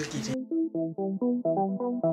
50 kg.